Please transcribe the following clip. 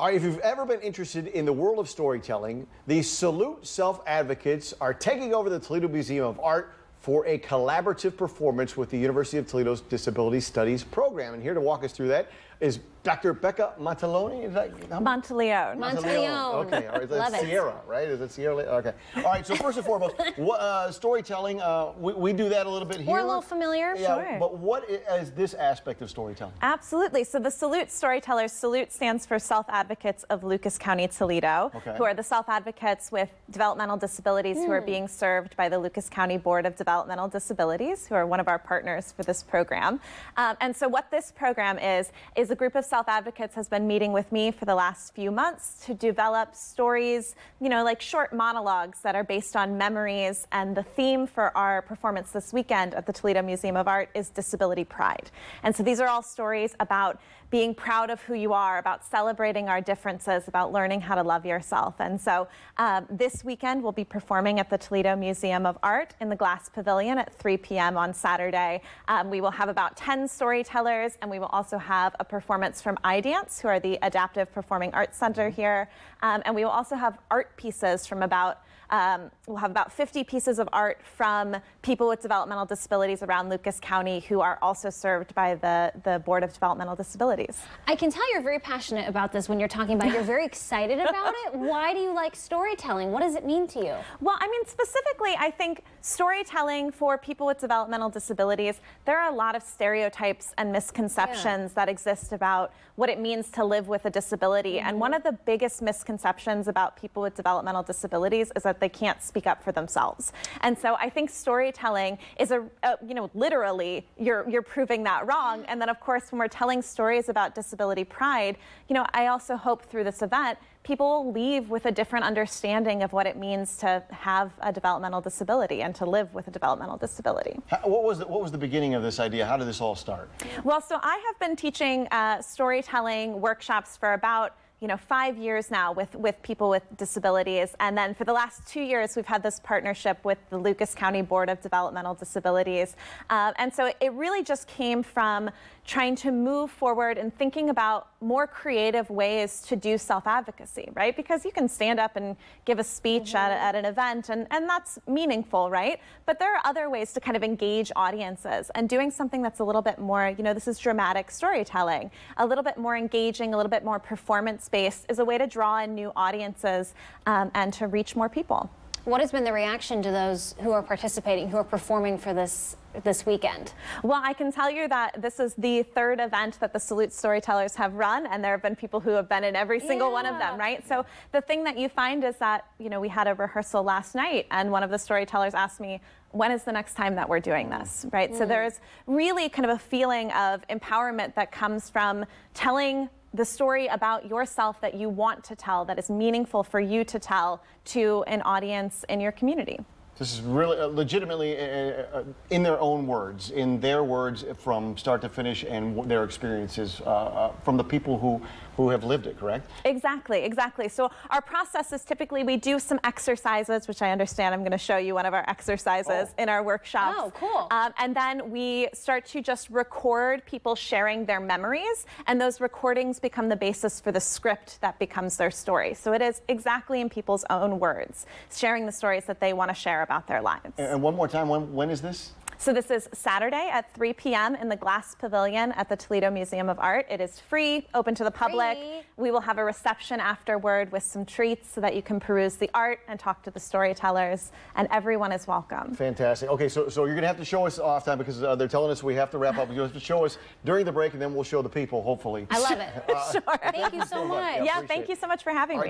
All right, if you've ever been interested in the world of storytelling, the Salute Self Advocates are taking over the Toledo Museum of Art for a collaborative performance with the University of Toledo's Disability Studies program. And here to walk us through that is Dr. Becca Montaloni. Is that how- Monteleone. Monteleone. Okay, all right. Love That's it. Sierra, right? Is it Sierra? Okay. All right. So first and foremost, what, uh, storytelling. Uh, we, we do that a little bit here. We're a little familiar. Yeah, Sure. But what is this aspect of storytelling? Absolutely. So the Salute Storytellers, Salute stands for Self Advocates of Lucas County, Toledo, Okay. who are the self advocates with developmental disabilities who are being served by the Lucas County Board of Developmental Disabilities, who are one of our partners for this program. Um, and so what this program is, is a group of self advocates has been meeting with me for the last few months to develop stories, you know, like short monologues that are based on memories. And the theme for our performance this weekend at the Toledo Museum of Art is disability pride. And so these are all stories about being proud of who you are, about celebrating our differences, about learning how to love yourself. And so um, this weekend we'll be performing at the Toledo Museum of Art in the Glass Pavilion at 3 p.m. on Saturday. Um, we will have about 10 storytellers, and we will also have a performance from iDance, who are the Adaptive Performing Arts Center here. Um, and we will also have art pieces from about um, we'll have about 50 pieces of art from people with developmental disabilities around Lucas County who are also served by the, the Board of Developmental Disabilities. I can tell you're very passionate about this when you're talking about it. You're very excited about it. Why do you like storytelling? What does it mean to you? Well, I mean, specifically, I think storytelling for people with developmental disabilities, there are a lot of stereotypes and misconceptions that exist about what it means to live with a disability. And one mm-hmm. of the biggest misconceptions about people with developmental disabilities is that they can't speak up for themselves. And so I think storytelling is a, a you know, literally, you're, you're proving that wrong. Mm-hmm. And then, of course, when we're telling stories about disability pride, you know, I also hope through this event, people will leave with a different understanding of what it means to have a developmental disability and to live with a developmental disability. How, what was the, what was the beginning of this idea? How did this all start? Well, so I have been teaching uh, storytelling workshops for about you know five years now with with people with disabilities. And then for the last two years we've had this partnership with the lucas county board of developmental disabilities. Um, and so it really just came from trying to move forward and thinking about more creative ways to do self-advocacy right? Because you can stand up and give a speech at, at an event and, and that's meaningful right? But there are other ways to kind of engage audiences and doing something that's a little bit more you know this is dramatic storytelling a little bit more engaging a little bit more performance based is a way to draw in new audiences um, and to reach more people What has been the reaction to those who are participating, who are performing for this this weekend? Well, I can tell you that this is the third event that the Salute Storytellers have run, and there have been people who have been in every single one of them, right? So the thing that you find is that, you know, we had a rehearsal last night, and one of the storytellers asked me, when is the next time that we're doing this, right? So there's really kind of a feeling of empowerment that comes from telling the story about yourself that you want to tell, that is meaningful for you to tell to an audience in your community. This is really uh, legitimately uh, uh, in their own words, in their words from start to finish, and w- their experiences uh, uh, from the people who who have lived it. Correct? Exactly, exactly. So our process is typically we do some exercises, which I understand I'm going to show you one of our exercises Oh. in our workshops. Oh, cool. Um, and then we start to just record people sharing their memories, and those recordings become the basis for the script that becomes their story. So it is exactly in people's own words, sharing the stories that they want to share about their lives. And one more time, when when is this? So this is Saturday at 3 p.m. in the Glass Pavilion at the Toledo Museum of Art. It is free, open to the public. Free. We will have a reception afterward with some treats so that you can peruse the art and talk to the storytellers, and everyone is welcome. Fantastic. Okay, so so you're gonna have to show us off time because uh, they're telling us we have to wrap up. You have to show us during the break, and then we'll show the people. Hopefully. I love it. sure. Thank you so much. Yeah, Yeah, thank it. you so much for having All me. right.